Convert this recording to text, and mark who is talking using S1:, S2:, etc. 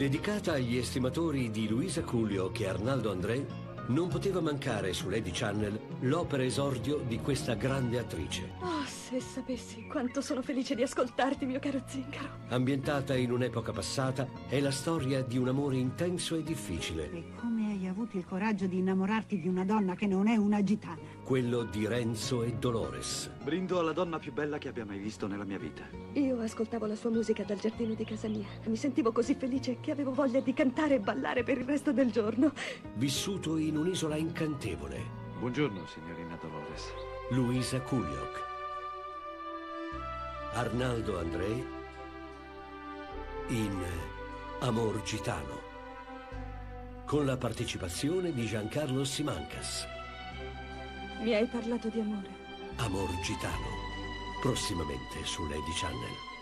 S1: Dedicata agli estimatori di Luisa Cullio che Arnaldo André, non poteva mancare su Lady Channel l'opera esordio di questa grande attrice.
S2: Oh, se sapessi quanto sono felice di ascoltarti, mio caro zingaro.
S1: Ambientata in un'epoca passata, è la storia di un amore intenso e difficile.
S3: E come hai avuto il coraggio di innamorarti di una donna che non è una gitana?
S1: Quello di Renzo e Dolores.
S4: Brindo alla donna più bella che abbia mai visto nella mia vita.
S2: Io ascoltavo la sua musica dal giardino di casa mia. Mi sentivo così felice che avevo voglia di cantare e ballare per il resto del giorno.
S1: Vissuto in un'isola incantevole.
S4: Buongiorno, signorina Dolores.
S1: Luisa Kuliok. Arnaldo André in Amor Gitano. Con la partecipazione di Giancarlo Simancas.
S2: Mi hai parlato di amore.
S1: Amor Gitano. Prossimamente su Lady Channel.